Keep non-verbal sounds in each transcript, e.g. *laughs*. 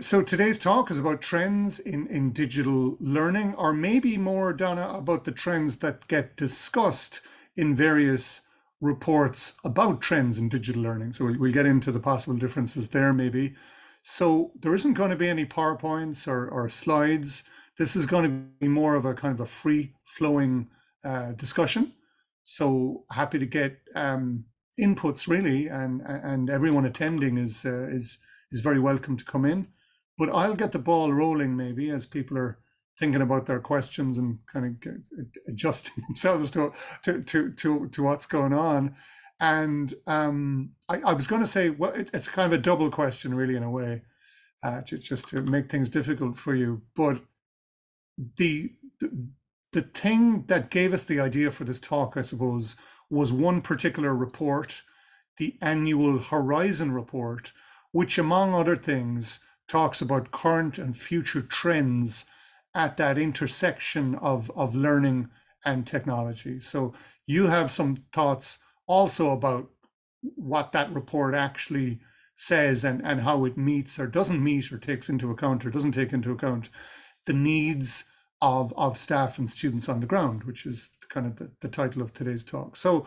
So today's talk is about trends in, in digital learning, or maybe more, Donna, about the trends that get discussed in various reports about trends in digital learning. So we'll, we'll get into the possible differences there, maybe. So there isn't going to be any PowerPoints or, or slides. This is going to be more of a kind of a free flowing uh, discussion. So happy to get um, inputs really, and and everyone attending is uh, is is very welcome to come in. But I'll get the ball rolling maybe as people are thinking about their questions and kind of adjusting *laughs* themselves to to to to, to what's going on. And um, I, I was going to say, well, it, it's kind of a double question, really, in a way, uh, just, just to make things difficult for you. But the, the the thing that gave us the idea for this talk, I suppose, was one particular report, the annual Horizon report, which, among other things, talks about current and future trends at that intersection of, of learning and technology. So you have some thoughts also about what that report actually says and, and how it meets or doesn't meet or takes into account or doesn't take into account the needs of, of staff and students on the ground, which is kind of the, the title of today's talk. So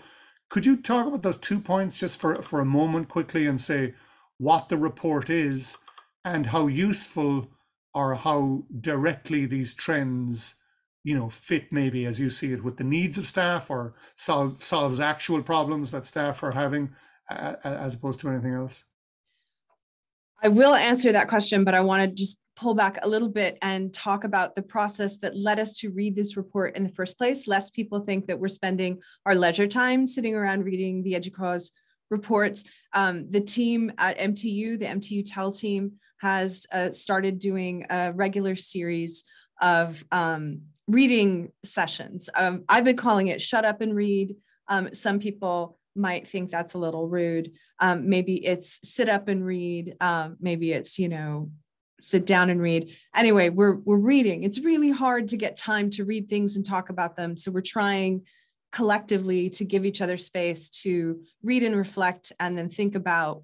could you talk about those two points just for, for a moment quickly and say what the report is and how useful or how directly these trends you know fit maybe as you see it with the needs of staff or solve, solves actual problems that staff are having uh, as opposed to anything else? I will answer that question but i want to just pull back a little bit and talk about the process that led us to read this report in the first place. Lest people think that we're spending our leisure time sitting around reading the educause reports um, the team at mtu the mtu tel team has uh, started doing a regular series of um, reading sessions. Um, I've been calling it shut up and read. Um, some people might think that's a little rude. Um, maybe it's sit up and read. Um, maybe it's, you know, sit down and read. Anyway, we're, we're reading. It's really hard to get time to read things and talk about them. So we're trying collectively to give each other space to read and reflect and then think about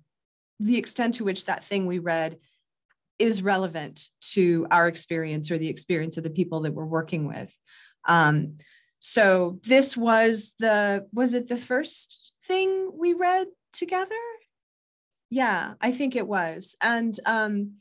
the extent to which that thing we read is relevant to our experience or the experience of the people that we're working with. Um, so this was the was it the first thing we read together? Yeah, I think it was. And um,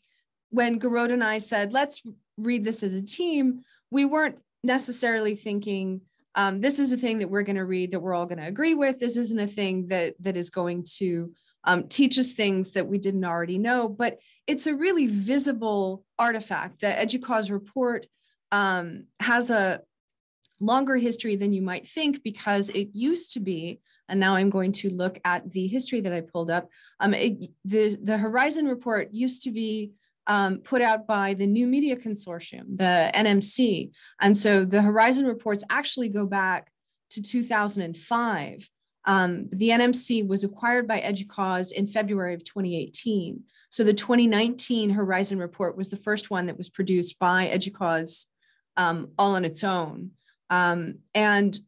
when Garota and I said, let's read this as a team, we weren't necessarily thinking um, this is a thing that we're going to read that we're all going to agree with. This isn't a thing that that is going to um, teach us things that we didn't already know. But it's a really visible artifact. The EDUCAUSE report um, has a longer history than you might think because it used to be, and now I'm going to look at the history that I pulled up. Um, it, the, the Horizon report used to be um, put out by the New Media Consortium, the NMC. And so the Horizon reports actually go back to 2005. Um, the NMC was acquired by EDUCAUSE in February of 2018. So the 2019 Horizon report was the first one that was produced by EDUCAUSE um, all on its own. Um, and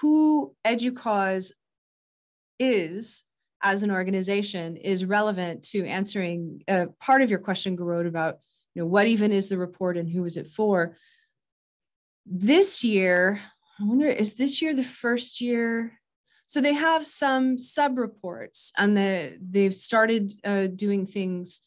who EDUCAUSE is as an organization is relevant to answering uh, part of your question, Gearóid, about you know what even is the report and who is it for. This year, I wonder, is this year the first year so they have some sub reports and the, they've started uh, doing things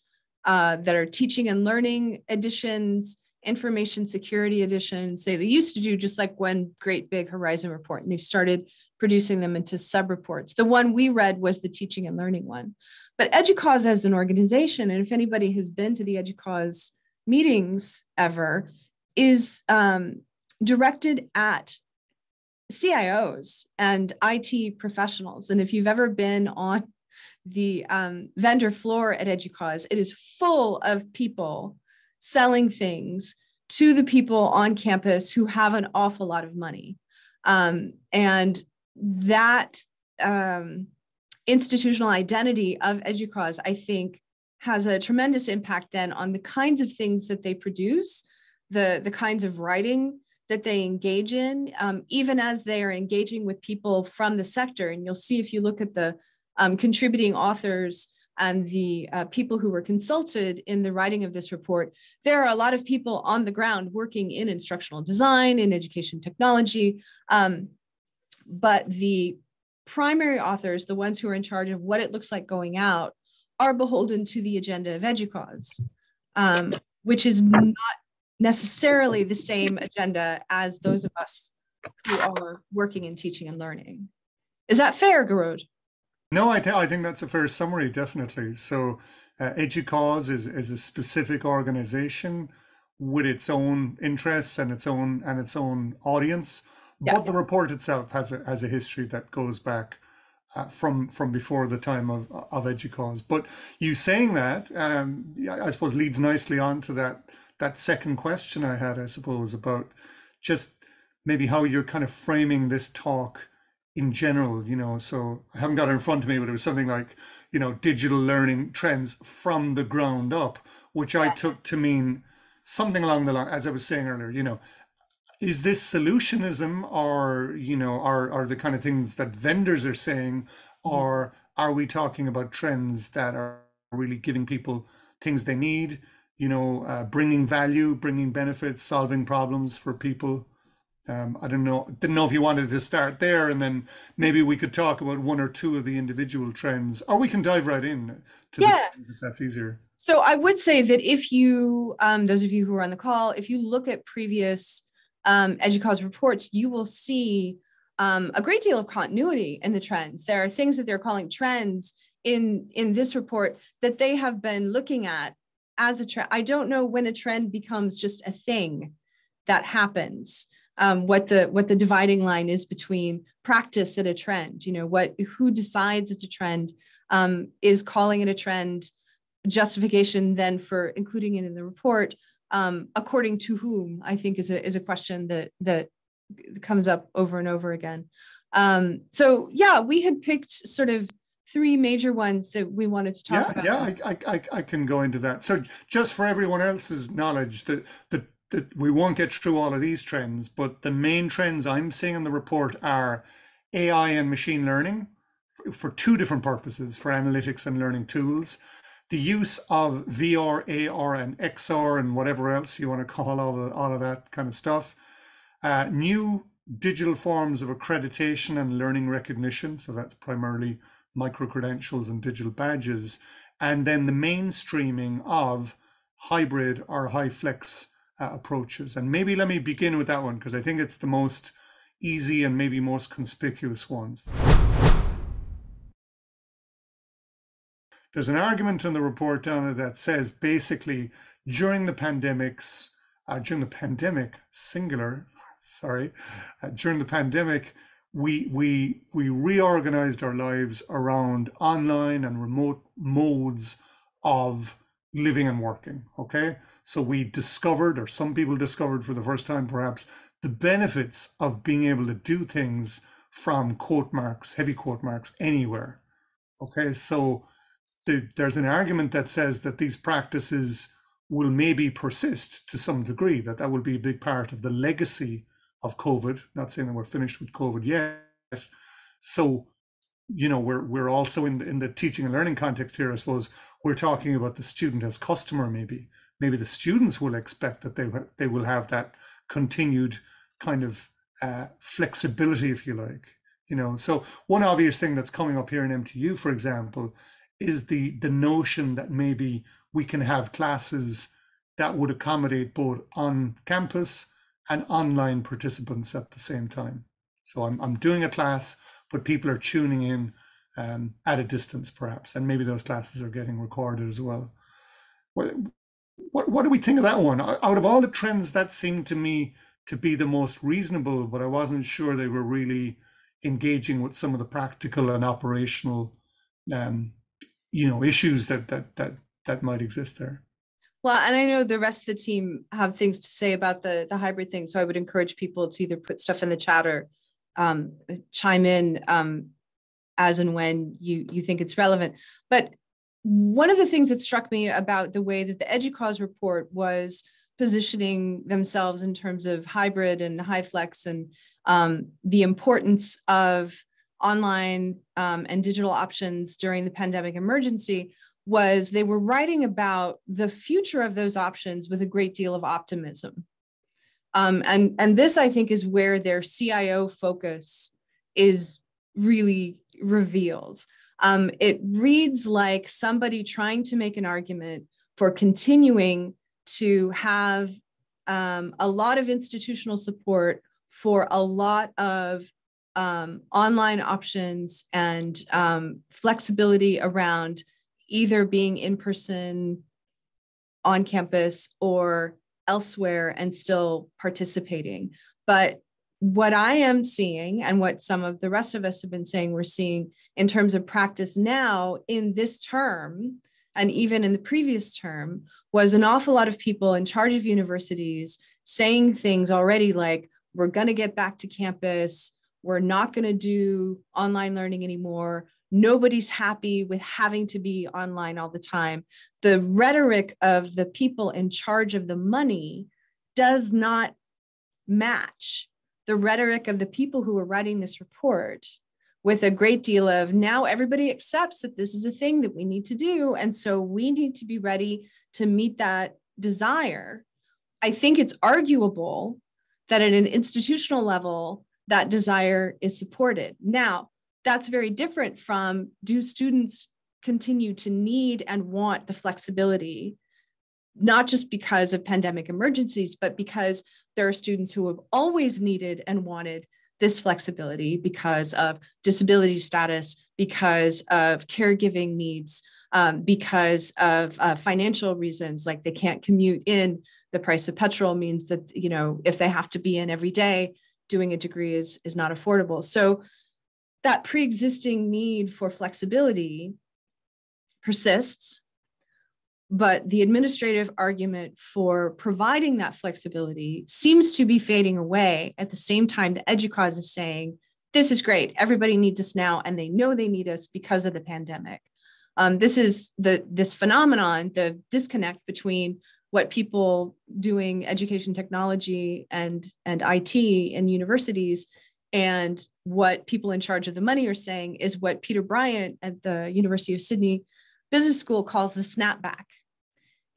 uh, that are teaching and learning editions information security editions they, they used to do just like one great big horizon report and they've started producing them into sub reports the one we read was the teaching and learning one but educause as an organization and if anybody has been to the educause meetings ever is um, directed at CIOs and IT professionals. And if you've ever been on the um, vendor floor at EDUCAUSE, it is full of people selling things to the people on campus who have an awful lot of money. Um, and that um, institutional identity of EDUCAUSE, I think, has a tremendous impact then on the kinds of things that they produce, the, the kinds of writing that they engage in, um, even as they are engaging with people from the sector. And you'll see if you look at the um, contributing authors and the uh, people who were consulted in the writing of this report, there are a lot of people on the ground working in instructional design, in education technology. Um, but the primary authors, the ones who are in charge of what it looks like going out, are beholden to the agenda of EDUCAUSE, um, which is not necessarily the same agenda as those of us who are working in teaching and learning. Is that fair, Gearóid? No, I, th- I think that's a fair summary, definitely. So, uh, EDUCAUSE is, is a specific organization with its own interests and its own and its own audience. Yeah. But the report itself has a has a history that goes back uh, from from before the time of of EDUCAUSE. But you saying that, um, I suppose, leads nicely on to that that second question I had, I suppose, about just maybe how you're kind of framing this talk in general, you know. So I haven't got it in front of me, but it was something like, you know, digital learning trends from the ground up, which I took to mean something along the line, as I was saying earlier, you know, is this solutionism or, you know, are, are the kind of things that vendors are saying, mm-hmm. or are we talking about trends that are really giving people things they need, you know, uh, bringing value, bringing benefits, solving problems for people? Um, I don't know. Didn't know if you wanted to start there, and then maybe we could talk about one or two of the individual trends, or we can dive right in to yeah. the if that's easier. So I would say that if you, um, those of you who are on the call, if you look at previous um, EDUCAUSE reports, you will see um, a great deal of continuity in the trends. There are things that they're calling trends in in this report that they have been looking at as a trend. I don't know when a trend becomes just a thing that happens um, what the what the dividing line is between practice and a trend you know what who decides it's a trend um, is calling it a trend justification then for including it in the report um, according to whom i think is a is a question that that comes up over and over again um, so yeah we had picked sort of three major ones that we wanted to talk yeah, about yeah I, I i can go into that so just for everyone else's knowledge the the that we won't get through all of these trends, but the main trends I'm seeing in the report are AI and machine learning for two different purposes for analytics and learning tools. The use of VR, AR, and XR, and whatever else you want to call all of, all of that kind of stuff. Uh, new digital forms of accreditation and learning recognition. So that's primarily micro credentials and digital badges. And then the mainstreaming of hybrid or HyFlex uh, approaches. And maybe let me begin with that one because I think it's the most easy and maybe most conspicuous ones. There's an argument in the report, Donna, that says basically during the pandemics, uh, during the pandemic, singular, *laughs* sorry, uh, during the pandemic, we we we reorganized our lives around online and remote modes of living and working. Okay, so we discovered, or some people discovered for the first time perhaps, the benefits of being able to do things from quote marks, heavy quote marks, anywhere. Okay, so the, there's an argument that says that these practices will maybe persist to some degree, that that will be a big part of the legacy of COVID. Not saying that we're finished with COVID yet. So, you know, we're we're also in the, in the teaching and learning context here. I suppose we're talking about the student as customer, maybe maybe the students will expect that they they will have that continued kind of uh, flexibility, if you like. You know, so one obvious thing that's coming up here in MTU, for example, is the the notion that maybe we can have classes that would accommodate both on campus and online participants at the same time. So I'm I'm doing a class, but people are tuning in um, at a distance, perhaps, and maybe those classes are getting recorded as well. What what do we think of that one? Out of all the trends, that seemed to me to be the most reasonable, but I wasn't sure they were really engaging with some of the practical and operational, um, you know, issues that that that that might exist there. Well, and I know the rest of the team have things to say about the the hybrid thing, so I would encourage people to either put stuff in the chat or um, chime in um, as and when you you think it's relevant. But one of the things that struck me about the way that the EDUCAUSE report was positioning themselves in terms of hybrid and HyFlex and um, the importance of online um, and digital options during the pandemic emergency was they were writing about the future of those options with a great deal of optimism. Um, and, and this, I think, is where their CIO focus is really revealed. Um, it reads like somebody trying to make an argument for continuing to have um, a lot of institutional support for a lot of um, online options and um, flexibility around either being in person on campus or elsewhere and still participating. But what I am seeing and what some of the rest of us have been saying we're seeing in terms of practice now in this term and even in the previous term was an awful lot of people in charge of universities saying things already like we're going to get back to campus we're not going to do online learning anymore nobody's happy with having to be online all the time the rhetoric of the people in charge of the money does not match the rhetoric of the people who are writing this report with a great deal of now everybody accepts that this is a thing that we need to do. And so we need to be ready to meet that desire. I think it's arguable that at an institutional level, that desire is supported. Now, that's very different from do students continue to need and want the flexibility, not just because of pandemic emergencies, but because there are students who have always needed and wanted this flexibility because of disability status, because of caregiving needs, um, because of uh, financial reasons, like they can't commute in. The price of petrol means that you know if they have to be in every day, doing a degree is is not affordable. So that pre-existing need for flexibility persists but the administrative argument for providing that flexibility seems to be fading away. At the same time the educause is saying this is great. Everybody needs us now and they know they need us because of the pandemic. Um, this is the this phenomenon the disconnect between what people doing education technology and and it in universities and what people in charge of the money are saying is what peter bryant at the university of sydney business school calls the snapback.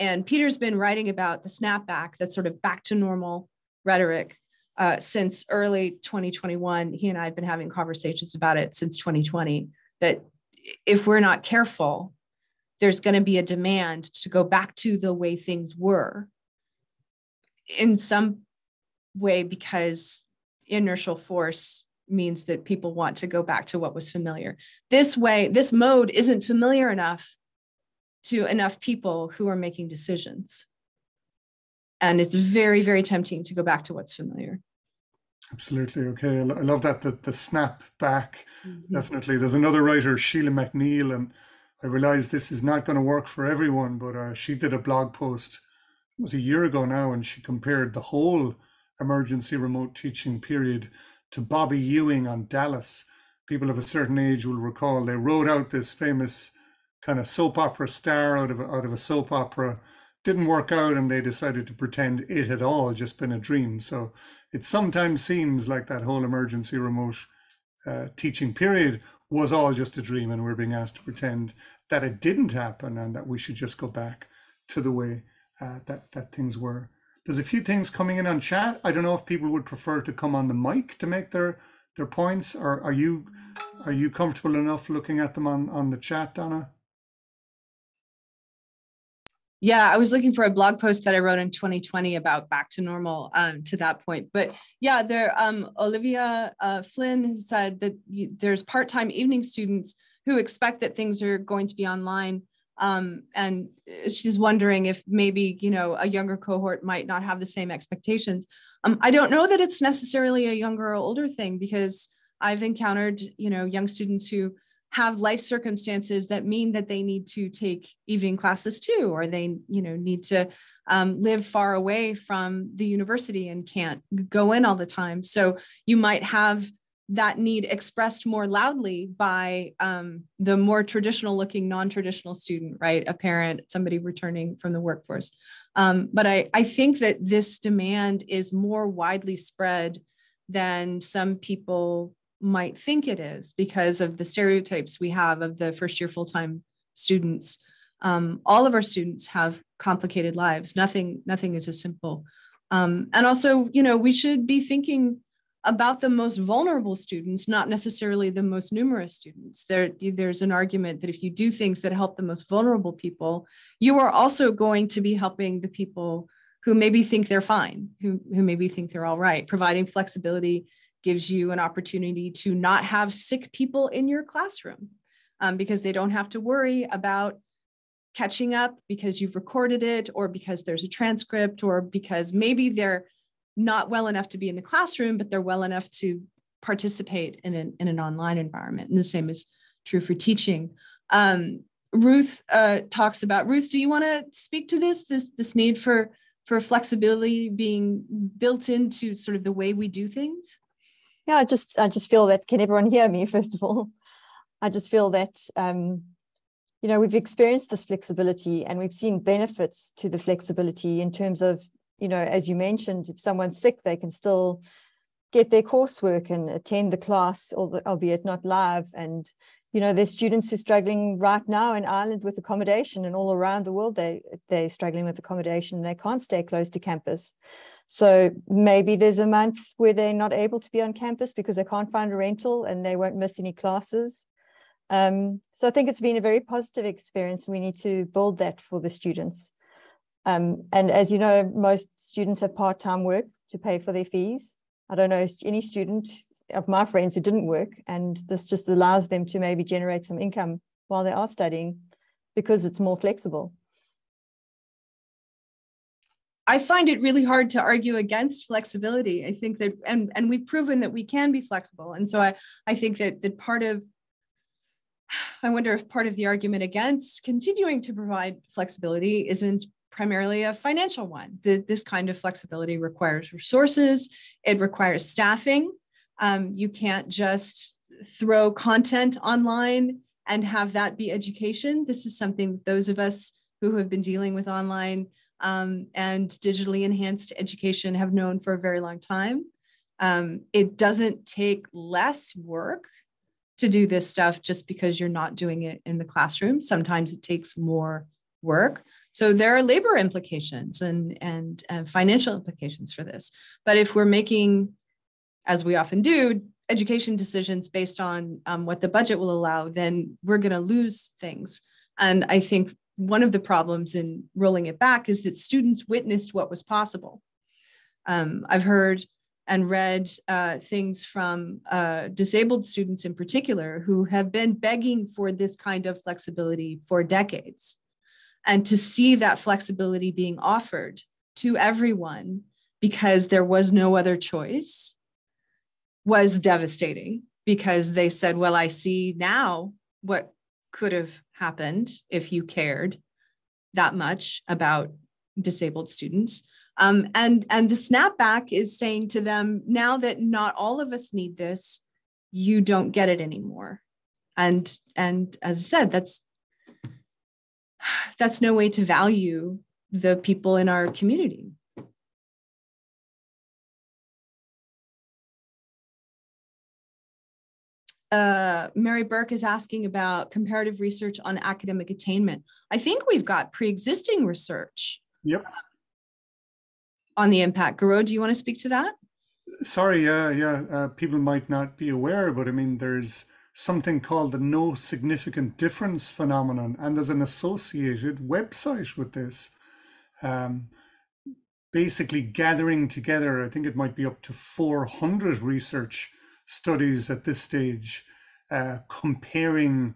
And Peter's been writing about the snapback, that sort of back to normal rhetoric uh, since early 2021. He and I have been having conversations about it since 2020. That if we're not careful, there's going to be a demand to go back to the way things were in some way because inertial force means that people want to go back to what was familiar. This way, this mode isn't familiar enough to enough people who are making decisions. And it's very, very tempting to go back to what's familiar. Absolutely. Okay. I love that, the, the snap back. Mm-hmm. Definitely. There's another writer, Sheila MacNeill, and I realize this is not going to work for everyone, but uh, she did a blog post, it was a year ago now, and she compared the whole emergency remote teaching period to Bobby Ewing on Dallas. People of a certain age will recall they wrote out this famous kind of soap opera star out of out of a soap opera. Didn't work out, and they decided to pretend it had all just been a dream. So it sometimes seems like that whole emergency remote uh, teaching period was all just a dream, and we're being asked to pretend that it didn't happen and that we should just go back to the way uh, that that things were. There's a few things coming in on chat. I don't know if people would prefer to come on the mic to make their their points, or are you are you comfortable enough looking at them on on the chat, Donna? Yeah, I was looking for a blog post that I wrote in 2020 about back to normal um, to that point. But yeah, there, um, Olivia uh, Flynn said that you, there's part-time evening students who expect that things are going to be online um, and she's wondering if maybe you know a younger cohort might not have the same expectations um, i don't know that it's necessarily a younger or older thing because i've encountered you know young students who have life circumstances that mean that they need to take evening classes too or they you know need to um, live far away from the university and can't go in all the time. So you might have that need expressed more loudly by um, the more traditional looking non-traditional student right? A parent somebody returning from the workforce. Um, but I, I think that this demand is more widely spread than some people might think it is because of the stereotypes we have of the first year full-time students Um, all of our students have complicated lives. Nothing, nothing is as simple. Um, and also, you know, we should be thinking about the most vulnerable students, not necessarily the most numerous students. There, there's an argument that if you do things that help the most vulnerable people, you are also going to be helping the people who maybe think they're fine, who, who maybe think they're all right. Providing flexibility gives you an opportunity to not have sick people in your classroom um, because they don't have to worry about catching up because you've recorded it or because there's a transcript or because maybe they're not well enough to be in the classroom, but they're well enough to participate in an, in an online environment. And the same is true for teaching. Um, Ruth uh, talks about, Ruth, do you want to speak to this, this, this need for, for flexibility being built into sort of the way we do things? Yeah, I just, I just feel that, can everyone hear me, *laughs* first of all? I just feel that, um, you know, we've experienced this flexibility and we've seen benefits to the flexibility in terms of you know, as you mentioned, if someone's sick, they can still get their coursework and attend the class, albeit not live. And, you know, there's students who are struggling right now in Ireland with accommodation and all around the world, they, they're struggling with accommodation. They can't stay close to campus. So maybe there's a month where they're not able to be on campus because they can't find a rental and they won't miss any classes. Um, so I think it's been a very positive experience. We need to build that for the students. Um, and as you know, most students have part-time work to pay for their fees. I don't know any student of my friends who didn't work, and this just allows them to maybe generate some income while they are studying because it's more flexible. I find it really hard to argue against flexibility. I think that, and, and we've proven that we can be flexible. And so I, I think that, that part of, *sighs* I wonder if part of the argument against continuing to provide flexibility isn't primarily a financial one. The, this kind of flexibility requires resources, it requires staffing. Um, you can't just throw content online and have that be education. This is something that those of us who have been dealing with online um, and digitally enhanced education have known for a very long time. Um, it doesn't take less work to do this stuff just because you're not doing it in the classroom. Sometimes it takes more work. So there are labor implications and, and uh, financial implications for this. But if we're making, as we often do, education decisions based on um, what the budget will allow, then we're going to lose things. And I think one of the problems in rolling it back is that students witnessed what was possible. Um, I've heard and read uh, things from uh, disabled students in particular who have been begging for this kind of flexibility for decades and to see that flexibility being offered to everyone because there was no other choice was devastating because they said, Well, I see now what could have happened if you cared that much about disabled students. Um, and, and the snapback is saying to them, now that not all of us need this, you don't get it anymore. And, and as I said, that's that's no way to value the people in our community. Uh, Mary Burke is asking about comparative research on academic attainment. I think we've got pre-existing research. Yep. On the impact. Gearóid, do you want to speak to that? Sorry, yeah, yeah. Uh, people might not be aware, but I mean, there's something called the no significant difference phenomenon, and there's an associated website with this. Um, basically, gathering together, I think it might be up to 400 research studies at this stage, uh, comparing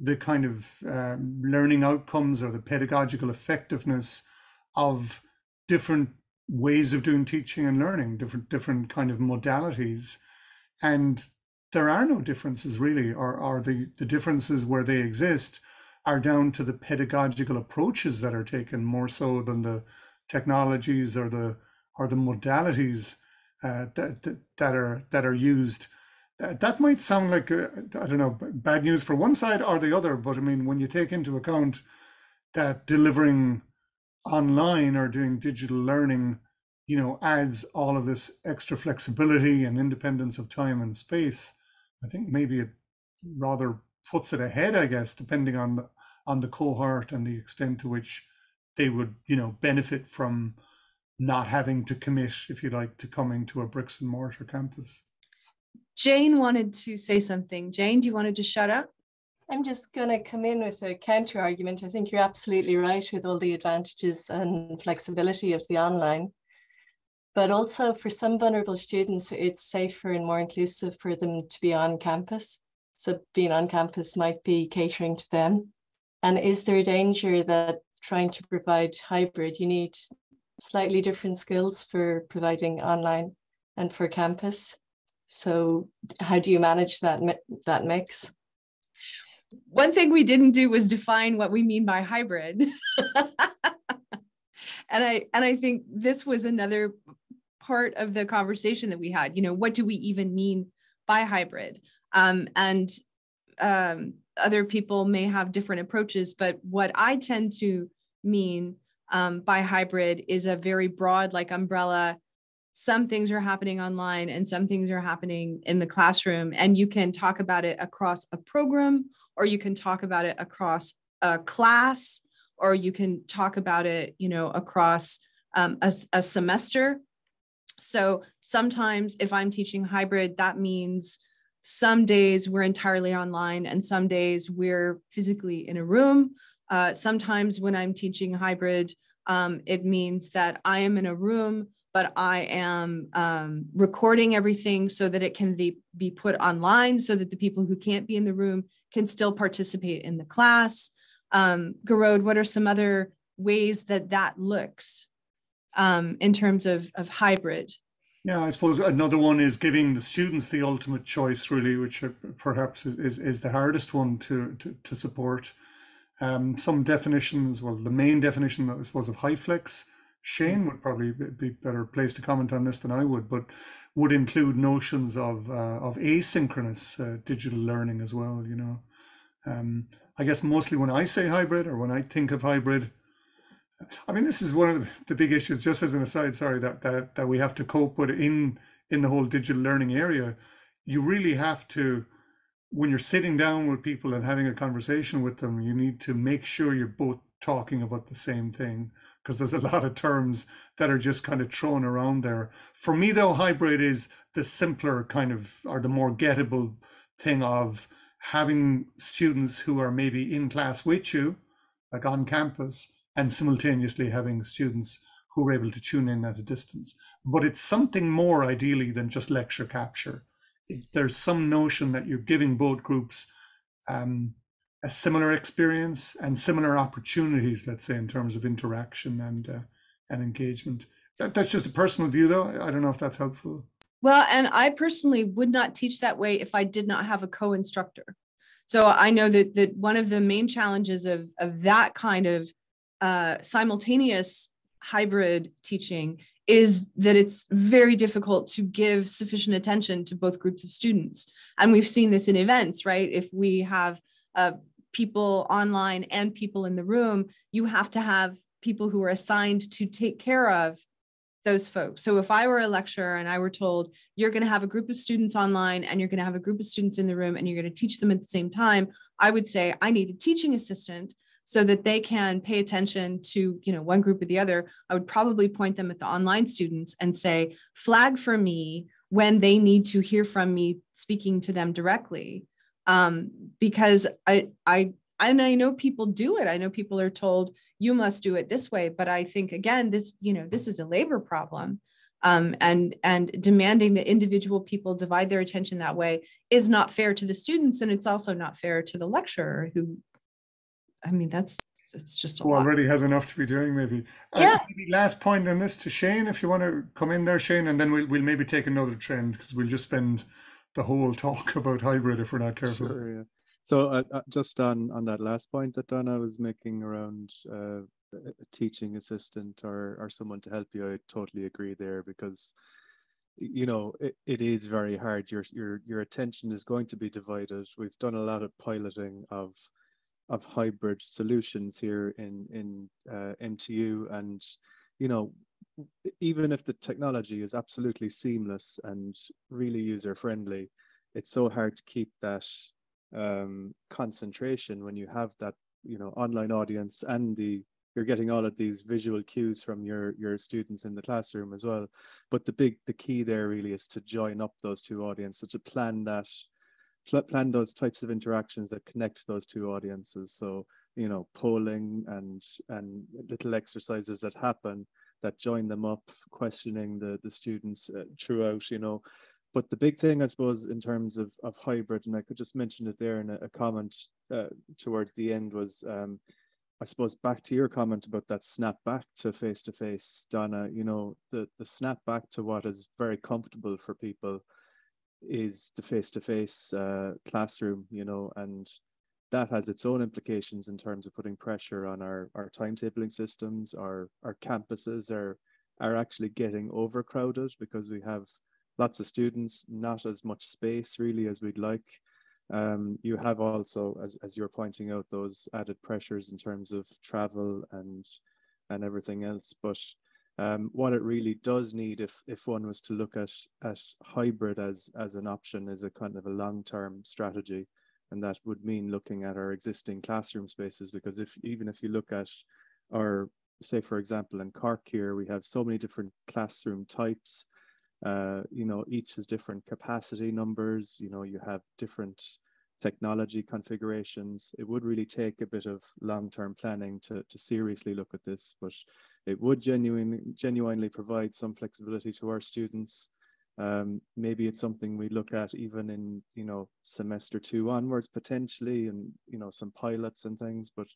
the kind of um, learning outcomes or the pedagogical effectiveness of different ways of doing teaching and learning, different different kind of modalities, and there are no differences really, or, or the, the differences where they exist are down to the pedagogical approaches that are taken more so than the technologies or the or the modalities uh, that, that that are that are used. Uh, that might sound like uh, I don't know bad news for one side or the other, but I mean when you take into account that delivering online or doing digital learning you know adds all of this extra flexibility and independence of time and space I think maybe it rather puts it ahead, I guess, depending on the, on the cohort and the extent to which they would, you know, benefit from not having to commit, if you like, to coming to a bricks and mortar campus. Jane wanted to say something. Jane, do you want to shut up? I'm just going to come in with a counter argument. I think you're absolutely right with all the advantages and flexibility of the online. But also for some vulnerable students, it's safer and more inclusive for them to be on campus. So being on campus might be catering to them. And is there a danger that trying to provide hybrid, you need slightly different skills for providing online and for campus? So how do you manage that that mix? One thing we didn't do was define what we mean by hybrid. *laughs* and I and I think this was another part of the conversation that we had. You know, what do we even mean by hybrid? Um, and um, other people may have different approaches, but what I tend to mean um, by hybrid is a very broad, like umbrella. Some things are happening online and some things are happening in the classroom, and you can talk about it across a program, or you can talk about it across a class, or you can talk about it, you know, across um, a, a semester. So sometimes if I'm teaching hybrid, that means some days we're entirely online and some days we're physically in a room. Uh, sometimes when I'm teaching hybrid, um, it means that I am in a room, but I am um, recording everything so that it can be, be put online so that the people who can't be in the room can still participate in the class. Um, Gearóid, what are some other ways that that looks um, in terms of, of hybrid? Yeah, I suppose another one is giving the students the ultimate choice, really, which perhaps is, is the hardest one to, to, to support. Um, some definitions, well, the main definition, that I suppose, of HyFlex, Shane would probably be better placed to comment on this than I would, but would include notions of uh, of asynchronous uh, digital learning as well. You know, um, I guess mostly when I say hybrid or when I think of hybrid, I mean, this is one of the big issues. Just as an aside, sorry that that that we have to cope with in in the whole digital learning area. You really have to, when you're sitting down with people and having a conversation with them, you need to make sure you're both talking about the same thing because there's a *laughs* lot of terms that are just kind of thrown around there. For me, though, hybrid is the simpler kind of or the more gettable thing of having students who are maybe in class with you, like on campus and simultaneously having students who are able to tune in at a distance. But it's something more ideally than just lecture capture. There's some notion that you're giving both groups um, a similar experience and similar opportunities, let's say, in terms of interaction and uh, and engagement. That, that's just a personal view, though. I don't know if that's helpful. Well, and I personally would not teach that way if I did not have a co-instructor. So I know that that one of the main challenges of of that kind of uh, simultaneous hybrid teaching is that it's very difficult to give sufficient attention to both groups of students. And we've seen this in events, right? If we have uh, people online and people in the room, you have to have people who are assigned to take care of those folks. So if I were a lecturer and I were told you're going to have a group of students online and you're going to have a group of students in the room and you're going to teach them at the same time, I would say I need a teaching assistant so that they can pay attention to you know one group or the other i would probably point them at the online students and say flag for me when they need to hear from me speaking to them directly. Um, because I, I and i know people do it. I know people are told you must do it this way. But i think again this you know this is a labor problem. Um, and and demanding that individual people divide their attention that way is not fair to the students and it's also not fair to the lecturer who I mean, that's it's just a Who lot. already has enough to be doing, maybe. Uh, Yeah. maybe last point on this to Shane, if you want to come in there, Shane, and then we'll we'll maybe take another trend because we'll just spend the whole talk *laughs* about hybrid if we're not careful. Sure, yeah. So uh, uh, just on on that last point that Donna was making around uh, a a teaching assistant or or someone to help you, I totally agree there because you know it, it is very hard. Your your your attention is going to be divided. We've done a lot of piloting of of hybrid solutions here in in uh, MTU, and you know even if the technology is absolutely seamless and really user friendly, it's so hard to keep that um, concentration when you have that you know online audience and the you're getting all of these visual cues from your your students in the classroom as well. But the big the key there really is to join up those two audiences to plan that plan those types of interactions that connect those two audiences. So you know polling and and little exercises that happen that join them up questioning the the students uh, throughout you know. But the big thing i suppose in terms of of hybrid and i could just mention it there in a, a comment uh, towards the end was um, I suppose back to your comment about that snap back to face to face, Donna, you know, the, the snap back to what is very comfortable for people is the face to face classroom, you know, and that has its own implications in terms of putting pressure on our, our timetabling systems. Our, our campuses are, are actually getting overcrowded because we have lots of students, not as much space really as we'd like. Um, you have also, as, as you're pointing out, those added pressures in terms of travel and and everything else. But um, what it really does need, if if one was to look at at hybrid as as an option, is a kind of a long-term strategy, and that would mean looking at our existing classroom spaces. Because if even if you look at our, say for example, in Cork here, we have so many different classroom types uh, you know, each has different capacity numbers. You know, you have different technology configurations. It would really take a bit of long-term planning to, to seriously look at this, but it would genuinely, genuinely provide some flexibility to our students. Um, maybe it's something we look at even in, you know, semester two onwards potentially, and you know, some pilots and things. But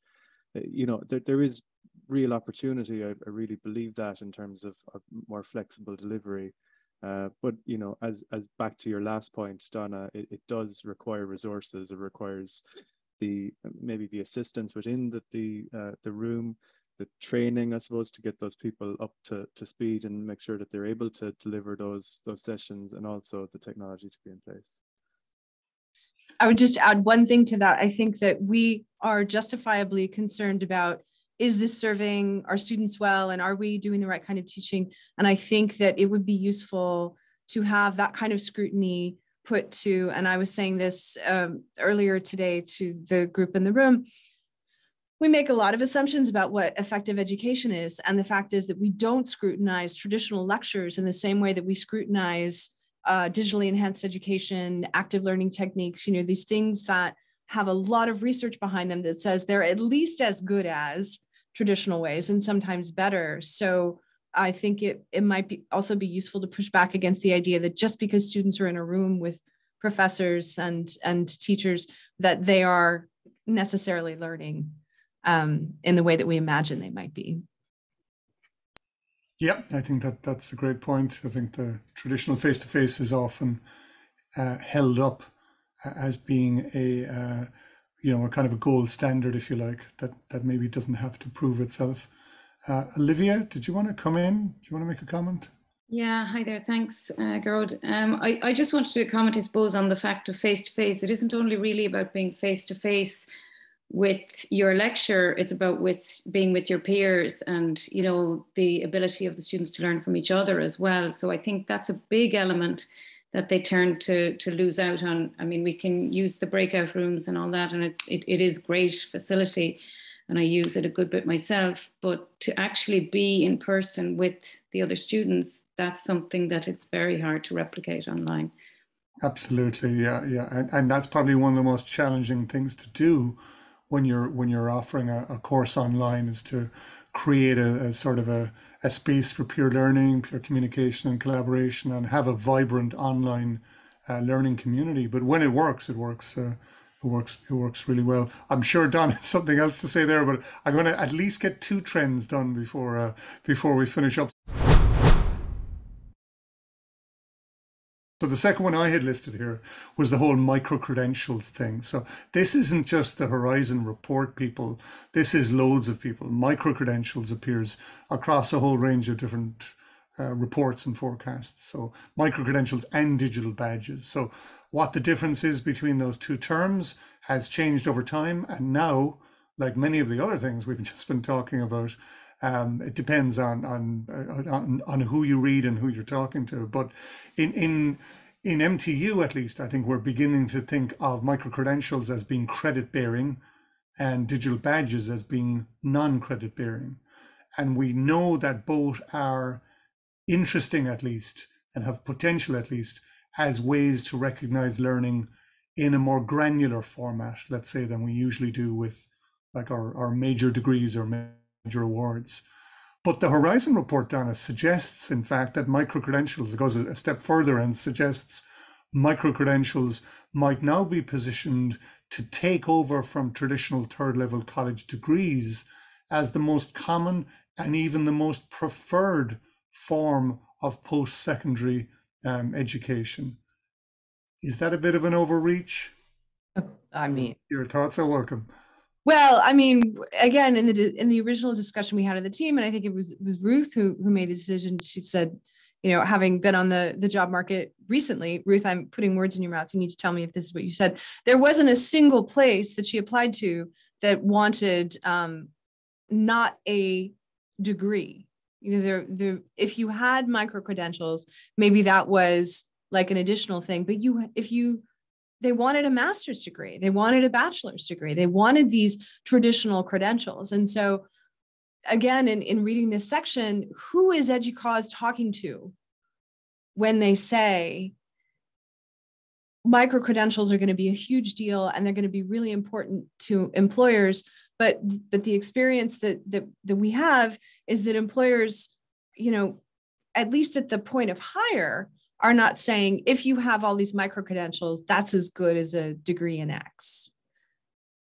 uh, you know, there, there is real opportunity. I, I really believe that in terms of, of more flexible delivery. Uh, but you know, as as back to your last point, Donna, it, it does require resources. It requires the maybe the assistance within the the uh, the room, the training, I suppose, to get those people up to, to speed and make sure that they're able to deliver those those sessions, and also the technology to be in place. I would just add one thing to that. I think that we are justifiably concerned about is this serving our students well and are we doing the right kind of teaching? And i think that it would be useful to have that kind of scrutiny put to and i was saying this um, earlier today to the group in the room. We make a lot of assumptions about what effective education is and the fact is that we don't scrutinize traditional lectures in the same way that we scrutinize uh, digitally enhanced education active learning techniques you know these things that have a lot of research behind them that says they're at least as good as traditional ways and sometimes better. So I think it it might be also be useful to push back against the idea that just because students are in a room with professors and and teachers that they are necessarily learning um, in the way that we imagine they might be. Yeah, I think that that's a great point. I think the traditional face-to-face is often uh, held up as being a uh, you know a kind of a gold standard, if you like, that that maybe doesn't have to prove itself. Uh, Olivia, did you want to come in? Do you want to make a comment? Yeah, hi there. Thanks, uh, Gerard. Um, I, I just wanted to comment, I suppose, on the fact of face to face. It isn't only really about being face to face with your lecture, it's about with being with your peers and, you know, the ability of the students to learn from each other as well. So I think that's a big element that they turn to to lose out on. I mean, we can use the breakout rooms and all that, and it, it, it is great facility, and I use it a good bit myself. But to actually be in person with the other students, that's something that it's very hard to replicate online. Absolutely, yeah, yeah, and, and that's probably one of the most challenging things to do when you're when you're offering a, a course online is to create a, a sort of a a space for peer learning, peer communication, and collaboration, and have a vibrant online uh, learning community. But when it works, it works. Uh, it works. It works really well. I'm sure Don *laughs* has something else to say there, but I'm going to at least get two trends done before uh, before we finish up. So the second one I had listed here was the whole micro credentials thing. So this isn't just the Horizon report people. This is loads of people. Micro credentials appears across a whole range of different uh, reports and forecasts. So micro credentials and digital badges. So what the difference is between those two terms has changed over time. And now, like many of the other things we've *laughs* just been talking about, um, it depends on, on on on who you read and who you're talking to. But in in in MTU, at least, I think we're beginning to think of micro credentials as being credit bearing, and digital badges as being non-credit bearing. And we know that both are interesting at least and have potential at least as ways to recognize learning in a more granular format, let's say, than we usually do with like our, our major degrees or major awards. But the Horizon report, Donna, suggests, in fact, that micro-credentials, it goes a step further and suggests micro-credentials might now be positioned to take over from traditional third level college degrees as the most common and even the most preferred form of post secondary um, education. Is that a bit of an overreach? I mean, your thoughts are welcome. Well, I mean, again, in the in the original discussion we had of the team, and I think it was was Ruth who who made the decision. She said, you know, having been on the the job market recently, Ruth, I'm putting words in your mouth. You need to tell me if this is what you said. There wasn't a single place that she applied to that wanted um, not a degree. You know, there there if you had micro credentials, maybe that was like an additional thing. But you, if you they wanted a master's degree, they wanted a bachelor's degree, they wanted these traditional credentials, and so again, in, in reading this section, who is EDUCAUSE talking to when they say micro credentials are going to be a huge deal and they're going to be really important to employers? But but the experience that that that we have is that employers, you know, at least at the point of hire, are not saying if you have all these micro credentials, that's as good as a degree in X.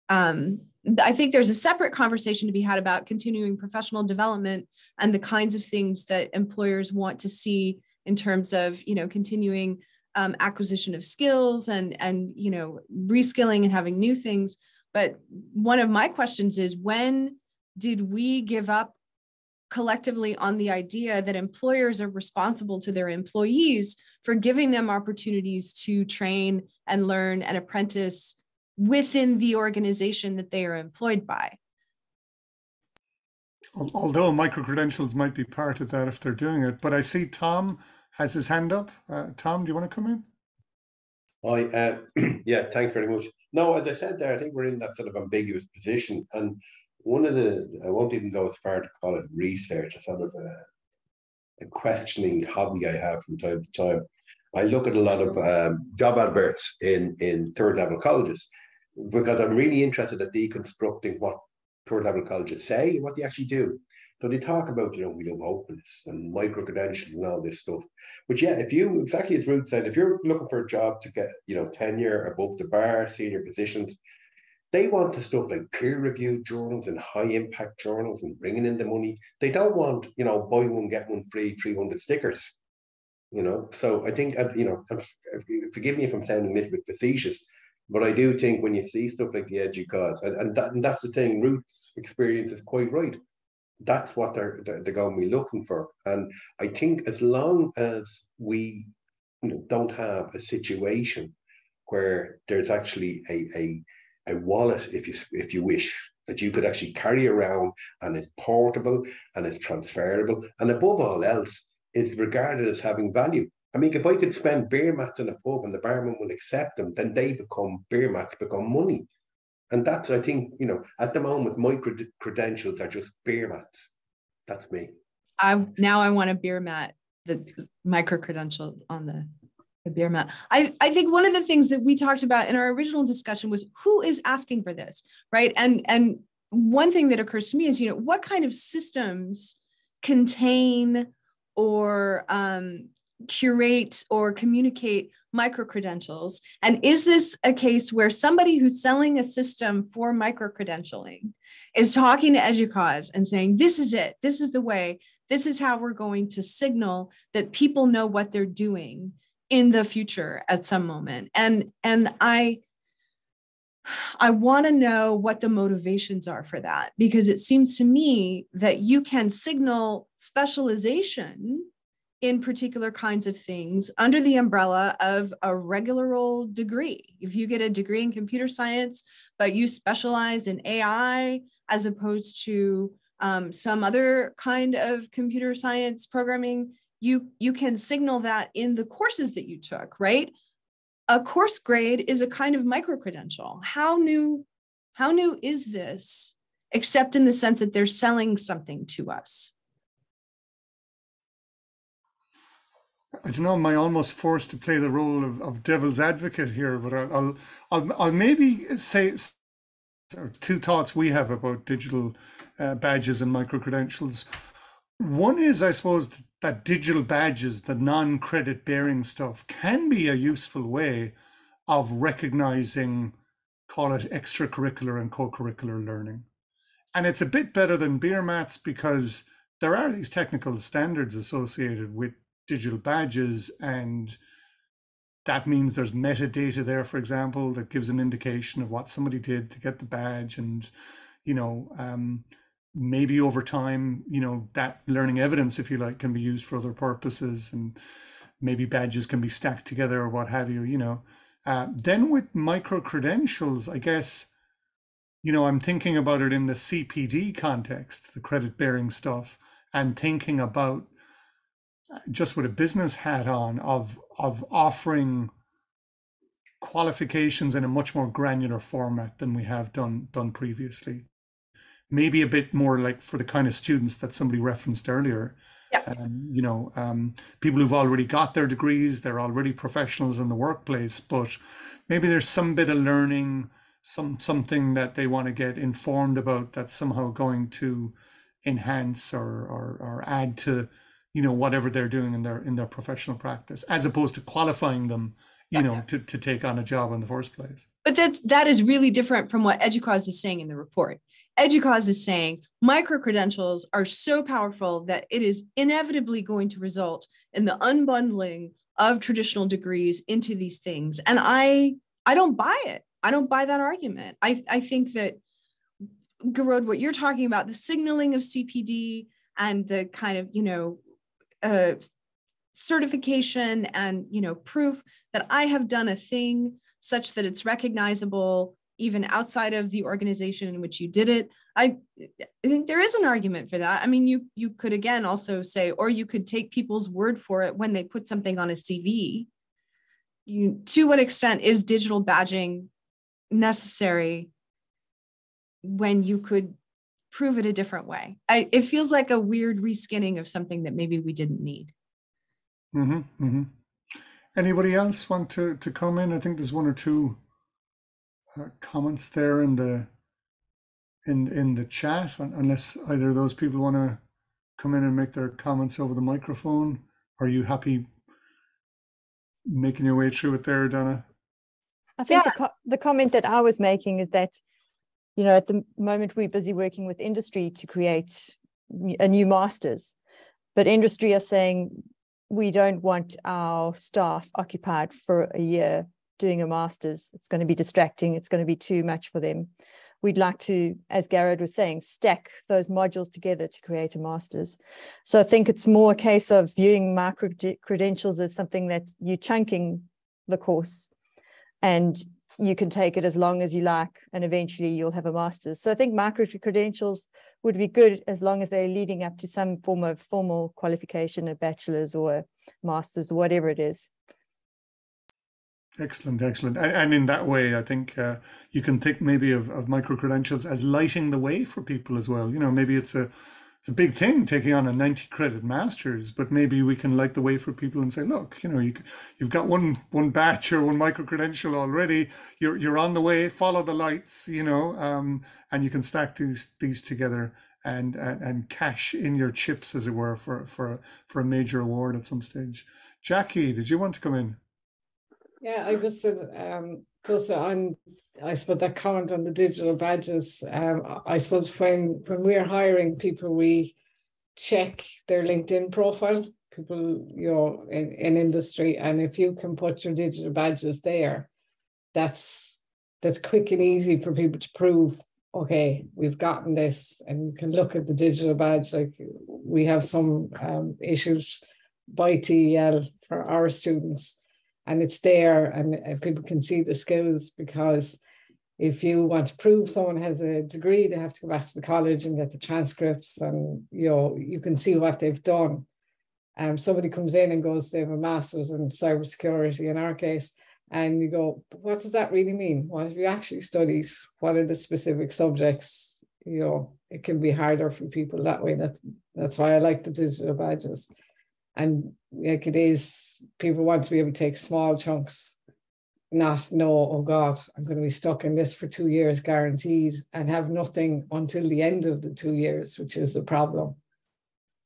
Um, I think there's a separate conversation to be had about continuing professional development and the kinds of things that employers want to see in terms of, you know, continuing um, acquisition of skills and and you know reskilling and having new things. But one of my questions is when did we give up collectively on the idea that employers are responsible to their employees for giving them opportunities to train and learn and apprentice within the organization that they are employed by. Although micro credentials might be part of that if they're doing it, but I see Tom has his hand up. Uh, Tom, do you want to come in? I uh, *clears throat* yeah, thanks very much. No, as I said there, I think we're in that sort of ambiguous position, and one of the I won't even go as far to call it research, a sort of a, a questioning hobby I have from time to time. I look at a lot of um, job adverts in in third level colleges, because I'm really interested in deconstructing what third level colleges say and what they actually do. So they talk about, you know, we love openness and micro credentials and all this stuff. But yeah, if you exactly as Ruth said, if you're looking for a job to get, you know, tenure above the bar, senior positions, they want the stuff like peer-reviewed journals and high-impact journals and bringing in the money. They don't want, you know, buy one get one free, three hundred stickers. You know, so I think, uh, you know, forgive me if I'm sounding a little bit facetious, but I do think when you see stuff like the EDUCAUSE, and, and, that, and that's the thing, Ruth's experience is quite right. That's what they're, they're, they're going to be looking for. And I think as long as we you know, don't have a situation where there's actually a, a, a wallet, if you, if you wish, that you could actually carry around and it's portable and it's transferable, and above all else, is regarded as having value. I mean, if I could spend beer mats in a pub and the barman will accept them, then they become beer mats, become money. And that's, I think, you know, at the moment, my cred- credentials are just beer mats. That's me. I now I want a beer mat, the micro credential on the, beer mat. I, I think one of the things that we talked about in our original discussion was who is asking for this, right? And and one thing that occurs to me is, you know, what kind of systems contain or um, curate or communicate micro credentials? And is this a case where somebody who's selling a system for micro credentialing is talking to EDUCAUSE and saying, this is it, this is the way, this is how we're going to signal that people know what they're doing in the future at some moment? And, and I, I want to know what the motivations are for that because it seems to me that you can signal specialization in particular kinds of things under the umbrella of a regular old degree. If you get a degree in computer science, but you specialize in AI as opposed to um, some other kind of computer science programming, you, you can signal that in the courses that you took, right? A course grade is a kind of micro credential. How new How new is this, except in the sense that they're selling something to us? I don't know. Am I almost forced to play the role of, of devil's advocate here? But I'll, I'll, I'll, maybe say two thoughts we have about digital uh, badges and micro credentials. One is, I suppose, that digital badges, the non credit bearing stuff, can be a useful way of recognizing, call it extracurricular and co curricular learning. And it's a bit better than beer mats because there are these technical standards associated with digital badges and that means there's metadata there for example that gives an indication of what somebody did to get the badge and you know um, maybe over time you know that learning evidence if you like can be used for other purposes and maybe badges can be stacked together or what have you you know. Uh, then with micro credentials i guess you know i'm thinking about it in the cpd context the credit bearing stuff and thinking about just with a business hat on of of offering qualifications in a much more granular format than we have done done previously maybe a bit more like for the kind of students that somebody referenced earlier. Um, you know um, people who've already got their degrees they're already professionals in the workplace but maybe there's some bit of learning some something that they want to get informed about that's somehow going to enhance or or, or add to you know whatever they're doing in their in their professional practice as opposed to qualifying them you know to, to take on a job in the first place. But that that is really different from what educause is saying in the report educause is saying micro credentials are so powerful that it is inevitably going to result in the unbundling of traditional degrees into these things. And i i don't buy it. I don't buy that argument. I i think that Gearóid, what you're talking about the signaling of cpd and the kind of you know uh, certification and you know proof that I have done a thing such that it's recognizable even outside of the organization in which you did it. I, I think there is an argument for that. I mean, you you could again also say, or you could take people's word for it when they put something on a CV. You to what extent is digital badging necessary when you could prove it a different way. I, it feels like a weird reskinning of something that maybe we didn't need. Mm-hmm, mm-hmm. Anybody else want to, to come in? I think there's one or two uh, comments there in the in in the chat. Unless either of those people want to come in and make their comments over the microphone, are you happy making your way through it there, Donna? I think yeah. the co- the comment that I was making is that you know, at the moment we're busy working with industry to create a new masters, but industry are saying we don't want our staff occupied for a year doing a master's. It's going to be distracting. It's going to be too much for them. We'd like to, as Gearóid was saying, stack those modules together to create a master's. So I think it's more a case of viewing micro credentials as something that you're chunking the course and you can take it as long as you like, and eventually you'll have a master's. So I think micro credentials would be good as long as they're leading up to some form of formal qualification, a bachelor's or a master's, or whatever it is. Excellent, excellent. And, and in that way, I think uh, you can think maybe of, of micro credentials as lighting the way for people as well. You know, maybe it's a it's a big thing taking on a 90 credit masters but maybe we can light the way for people and say look you know you, you've got one one batch or one micro credential already you're you're on the way follow the lights you know um, and you can stack these these together and, and and cash in your chips as it were for for for a major award at some stage jackie did you want to come in yeah i just said um just on I suppose that comment on the digital badges. Um, I suppose when when we're hiring people, we check their LinkedIn profile. People, you know, in, in industry, and if you can put your digital badges there, that's that's quick and easy for people to prove. Okay, we've gotten this, and you can look at the digital badge. Like we have some um, issues by TEL for our students and it's there and people can see the skills because if you want to prove someone has a degree they have to go back to the college and get the transcripts and you know you can see what they've done um, somebody comes in and goes they have a master's in cybersecurity in our case And you go, what does that really mean? What have you actually studied? What are the specific subjects? You know, it can be harder for people that way. That's that's why I like the digital badges. And like it is, people want to be able to take small chunks, not know, oh God, I'm going to be stuck in this for two years guaranteed and have nothing until the end of the two years, which is the problem.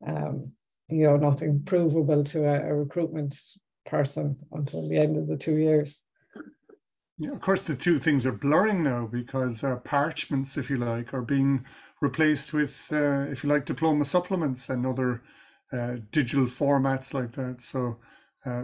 Um, you know, nothing provable to a, a recruitment person until the end of the two years. Yeah, of course, the two things are blurring now because uh, parchments, if you like, are being replaced with, uh, if you like, diploma supplements and other uh, digital formats like that. So uh,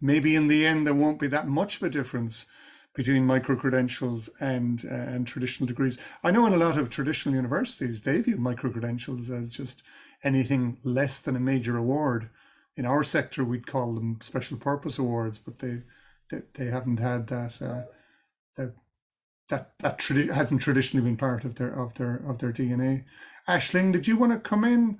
maybe in the end there won't be that much of a difference between micro credentials and uh, and traditional degrees. I know in a lot of traditional universities they view micro credentials as just anything less than a major award. In our sector, we'd call them special purpose awards, but they they, they haven't had that. Uh, that that that tradi- hasn't traditionally been part of their of their of their DNA. Ashling, did you want to come in,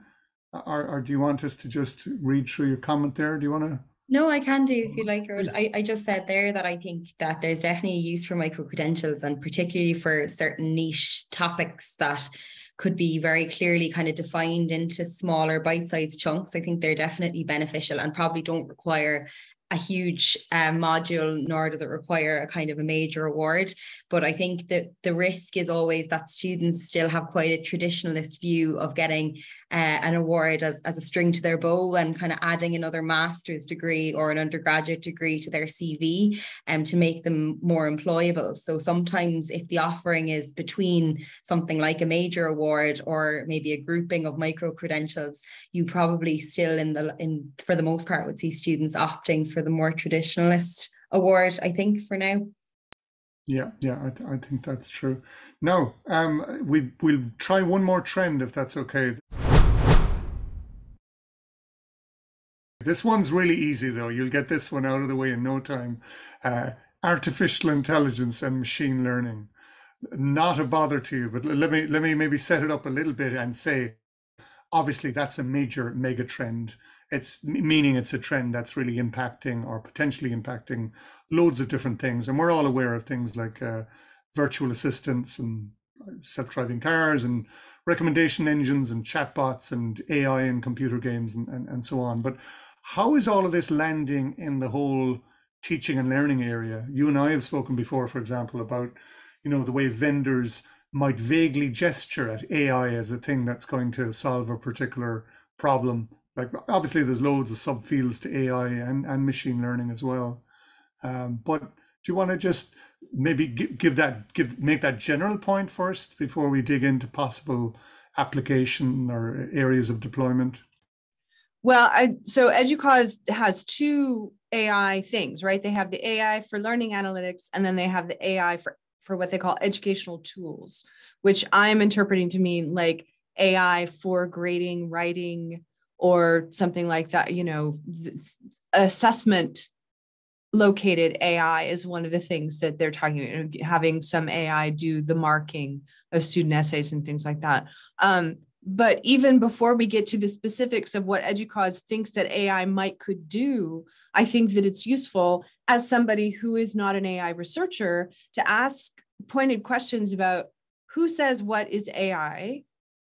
or, or do you want us to just read through your comment there? Do you want to? No, I can do if you like, Rose. I, I just said there that I think that there's definitely a use for micro credentials and particularly for certain niche topics that could be very clearly kind of defined into smaller bite-sized chunks. I think they're definitely beneficial and probably don't require a huge um, module, nor does it require a kind of a major award. But I think that the risk is always that students still have quite a traditionalist view of getting uh, an award as, as a string to their bow and kind of adding another master's degree or an undergraduate degree to their CV um, to make them more employable. So sometimes if the offering is between something like a major award or maybe a grouping of micro credentials, you probably still in the in for the most part would see students opting for the more traditionalist award, I think, for now. Yeah, yeah, I, th- I think that's true. Now, um, we we'll try one more trend if that's okay. This one's really easy though. You'll get this one out of the way in no time. Uh, artificial intelligence and machine learning. Not a bother to you, but let me let me maybe set it up a little bit and say, obviously that's a major mega trend. It's meaning it's a trend that's really impacting or potentially impacting loads of different things, and we're all aware of things like uh, virtual assistants and self-driving cars and recommendation engines and chatbots and AI and computer games and, and, and so on. But how is all of this landing in the whole teaching and learning area? You and I have spoken before, for example, about you know the way vendors might vaguely gesture at AI as a thing that's going to solve a particular problem. Like obviously, there's loads of subfields to AI and, and machine learning as well. Um, but do you want to just maybe give, give that give make that general point first before we dig into possible application or areas of deployment? Well, I, so EDUCAUSE has two AI things, right? They have the AI for learning analytics, and then they have the AI for, for what they call educational tools, which I'm interpreting to mean like AI for grading, writing, or something like that. You know, assessment located AI is one of the things that they're talking about, having some AI do the marking of student essays and things like that. Um, but even before we get to the specifics of what EDUCAUSE thinks that AI might could do, I think that it's useful as somebody who is not an AI researcher to ask pointed questions about who says what is AI,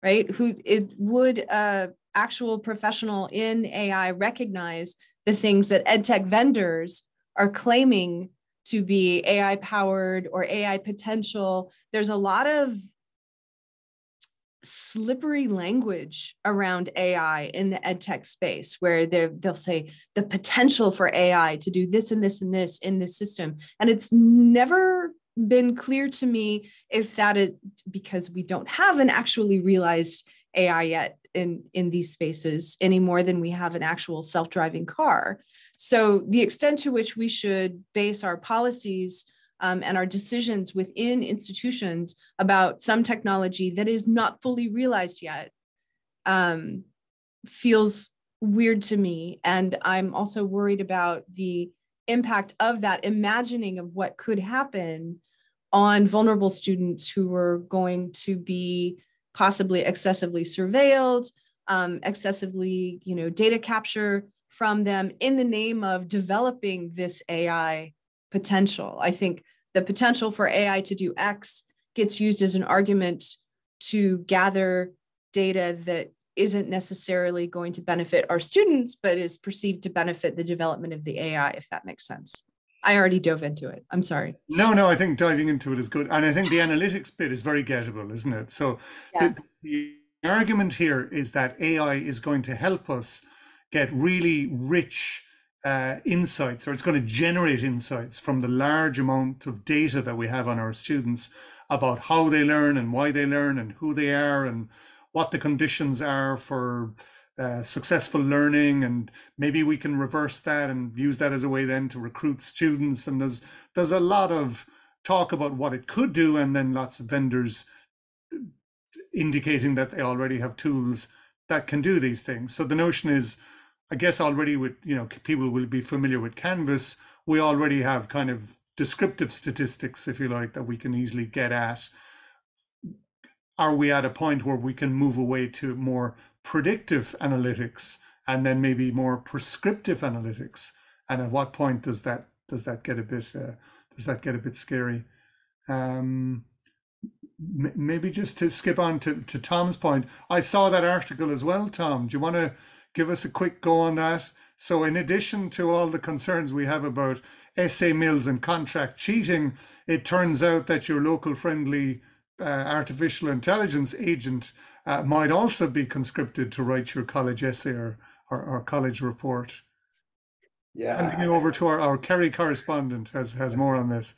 right? Who it would a actual professional in AI recognize the things that edtech vendors are claiming to be AI powered or AI potential. There's a lot of slippery language around AI in the edtech space where they'll say the potential for AI to do this and this and this in this system. And it's never been clear to me if that is because we don't have an actually realized AI yet in, in these spaces any more than we have an actual self-driving car. So the extent to which we should base our policies um, and our decisions within institutions about some technology that is not fully realized yet um, feels weird to me. And I'm also worried about the impact of that imagining of what could happen on vulnerable students who are going to be possibly excessively surveilled, um, excessively, you know, data capture from them in the name of developing this AI potential. I think the potential for AI to do X gets used as an argument to gather data that isn't necessarily going to benefit our students, but is perceived to benefit the development of the AI, if that makes sense. I already dove into it. I'm sorry. No, no, I think diving into it is good. And I think the analytics bit is very gettable, isn't it? So yeah. the, the argument here is that AI is going to help us get really rich uh, insights, or it's going to generate insights from the large amount of data that we have on our students about how they learn and why they learn and who they are and what the conditions are for uh, successful learning and maybe we can reverse that and use that as a way then to recruit students. And there's there's a lot of talk about what it could do and then lots of vendors indicating that they already have tools that can do these things. So the notion is i guess already with you know people will be familiar with canvas we already have kind of descriptive statistics if you like that we can easily get at. Are we at a point where we can move away to more predictive analytics and then maybe more prescriptive analytics? And at what point does that does that get a bit uh, does that get a bit scary? Um, m- maybe just to skip on to, to tom's point i saw that article as well tom. Do you want to give us a quick go on that? So in addition to all the concerns we have about essay mills and contract cheating it turns out that your local friendly uh, artificial intelligence agent uh, might also be conscripted to write your college essay or, or, or college report. Yeah. Handing you over to our, our Kerry correspondent has, has more on this.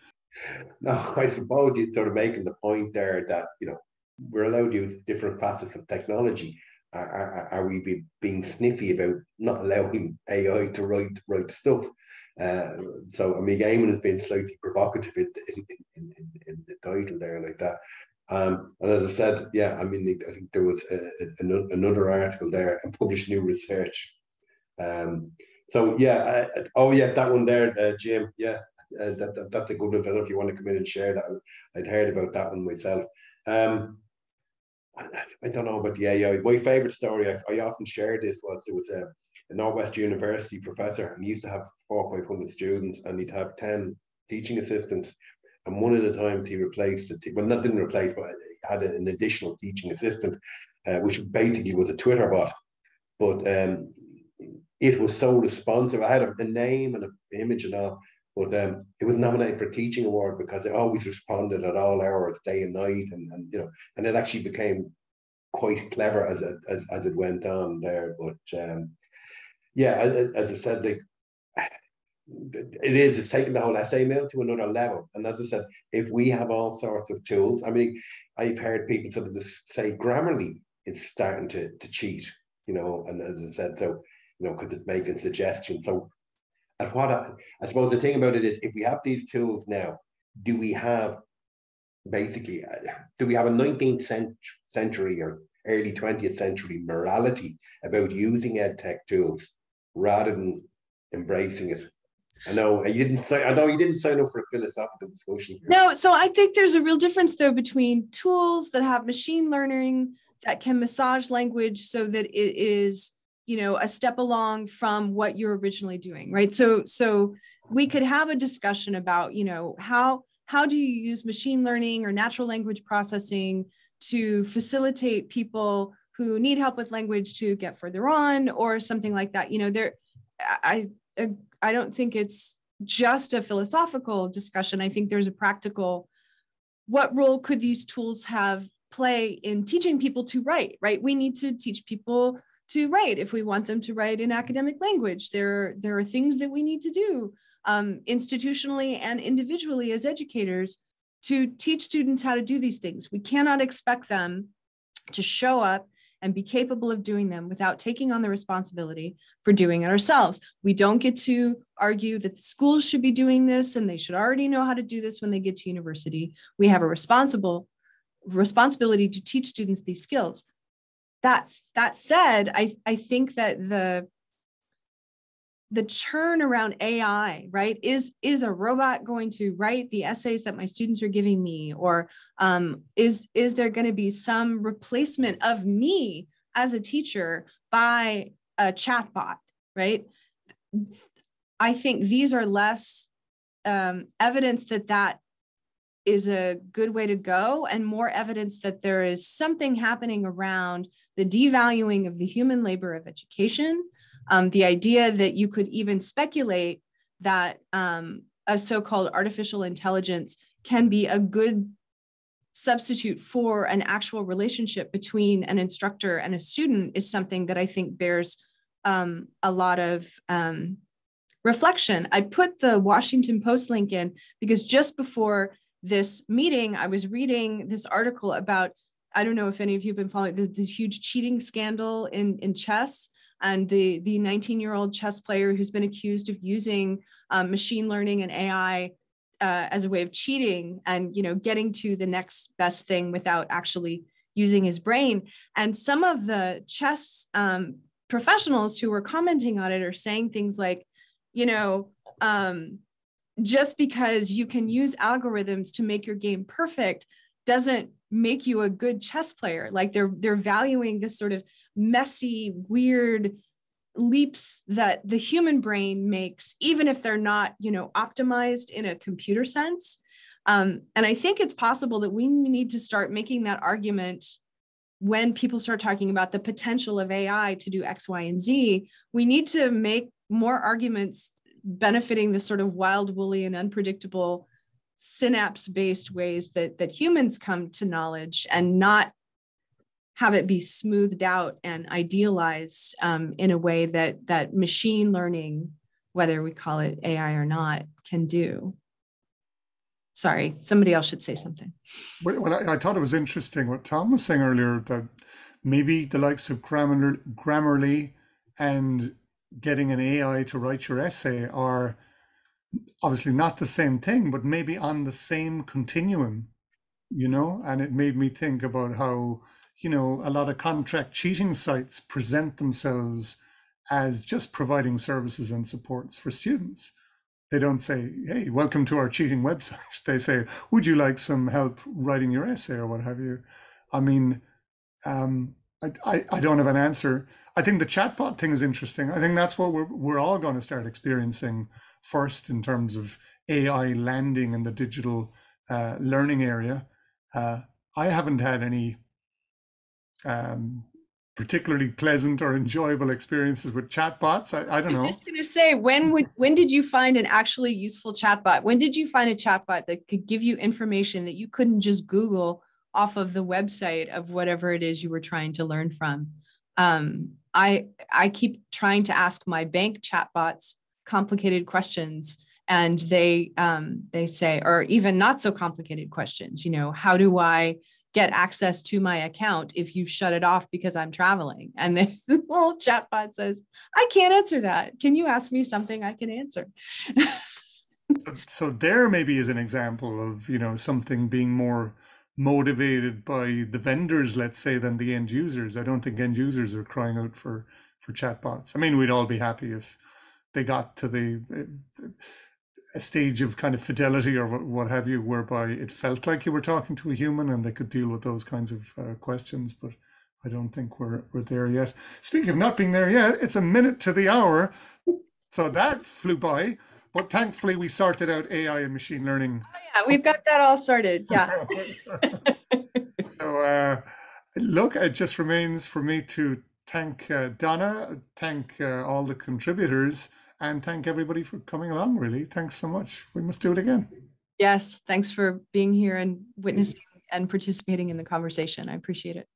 No, I suppose you're sort of making the point there that, you know, we're allowed to use different facets of technology. Are, are, are we be, being sniffy about not allowing AI to write write stuff? Uh, so I mean, Eamon has been slightly provocative in, in, in, in, the title there like that. Um, and as I said, yeah, I mean, I think there was a, a, another article there and published new research. Um, so yeah, uh, oh yeah, that one there, uh, Jim. Yeah, uh, that, that, that's a good one. I if you want to come in and share that. I'd heard about that one myself. Um, I, I don't know about the AI. My favorite story, I, I often share this was it was a, a Northwest University professor, and he used to have four or five hundred students, and he'd have ten teaching assistants and one of the times he replaced it, well, not didn't replace, but had an additional teaching assistant, uh, which basically was a Twitter bot. But um, it was so responsive. I had a, a name and an image and all, but um, it was nominated for a teaching award because it always responded at all hours, day and night, and, and you know, and it actually became quite clever as as, as it went on there. But um, yeah, as, as I said, like it is it's taking the whole essay mill to another level. And as i said if we have all sorts of tools i mean i've heard people sort of just say grammarly it's starting to, to cheat you know and as i said so you know because it's making suggestions. So and what I, I suppose the thing about it is if we have these tools now do we have basically uh, do we have a 19th century or early 20th century morality about using ed tech tools rather than embracing it I know you didn't say. I know you didn't sign up for a philosophical discussion. No, so I think there's a real difference though between tools that have machine learning that can massage language so that it is, you know, a step along from what you're originally doing, right? So, so we could have a discussion about, you know, how how do you use machine learning or natural language processing to facilitate people who need help with language to get further on or something like that. You know, there, I, I I don't think it's just a philosophical discussion. I think there's a practical what role could these tools have play in teaching people to write, right? We need to teach people to write if we want them to write in academic language. There, there are things that we need to do um, institutionally and individually as educators to teach students how to do these things. We cannot expect them to show up and be capable of doing them without taking on the responsibility for doing it ourselves. We don't get to argue that the schools should be doing this and they should already know how to do this when they get to university. We have a responsible responsibility to teach students these skills. That's that said, I, I think that the the churn around AI, right? Is is a robot going to write the essays that my students are giving me, or um, is is there going to be some replacement of me as a teacher by a chatbot, right? I think these are less um, evidence that that is a good way to go and more evidence that there is something happening around the devaluing of the human labor of education um, the idea that you could even speculate that um, a so-called artificial intelligence can be a good substitute for an actual relationship between an instructor and a student is something that I think bears um, a lot of um, reflection. I put the Washington Post link in because just before this meeting, I was reading this article about, I don't know if any of you have been following the, this huge cheating scandal in, in chess and the, the 19 year old chess player who's been accused of using um, machine learning and AI uh, as a way of cheating and you know getting to the next best thing without actually using his brain. And some of the chess um, professionals who were commenting on it are saying things like, you know, um, just because you can use algorithms to make your game perfect doesn't make you a good chess player. Like they're they're valuing this sort of messy, weird leaps that the human brain makes, even if they're not, you know, optimized in a computer sense. Um, and I think it's possible that we need to start making that argument when people start talking about the potential of AI to do X, Y, and Z. We need to make more arguments benefiting the sort of wild, woolly, and unpredictable synapse-based ways that that humans come to knowledge, and not have it be smoothed out and idealized um, in a way that that machine learning, whether we call it AI or not, can do. Sorry, somebody else should say something. Well, I, I thought it was interesting what Tom was saying earlier that maybe the likes of Grammarly, Grammarly and getting an AI to write your essay are obviously not the same thing, but maybe on the same continuum, you know? And it made me think about how you know, a lot of contract cheating sites present themselves as just providing services and supports for students. They don't say, hey, welcome to our cheating website. *laughs* They say, would you like some help writing your essay or what have you? I mean, um, I, I, I don't have an answer. I think the chatbot thing is interesting. I think that's what we're, we're all going to start experiencing first in terms of AI landing in the digital uh, learning area. Uh, I haven't had any um, particularly pleasant or enjoyable experiences with chatbots. I, I don't know. I was just going to say, when would when did you find an actually useful chatbot? When did you find a chatbot that could give you information that you couldn't just Google off of the website of whatever it is you were trying to learn from? Um, I I keep trying to ask my bank chatbots complicated questions and they um, they say or even not so complicated questions you know how do i get access to my account if you shut it off because I'm traveling. And *laughs* the little chatbot says, I can't answer that. Can you ask me something I can answer? so there maybe is an example of, you know, something being more motivated by the vendors, let's say, than the end users. I don't think end users are crying out for for chatbots. I mean, we'd all be happy if they got to the a stage of kind of fidelity or what have you, whereby it felt like you were talking to a human and they could deal with those kinds of uh, questions. But I don't think we're, we're there yet. Speaking of not being there yet, it's a minute to the hour. So that flew by. But thankfully, we sorted out AI and machine learning. Oh, yeah, we've got that all sorted. Yeah. *laughs* so, uh, look, it just remains for me to thank uh, Donna, thank uh, all the contributors and thank everybody for coming along, really. Thanks so much. We must do it again. Yes, thanks for being here and witnessing and participating in the conversation. I appreciate it.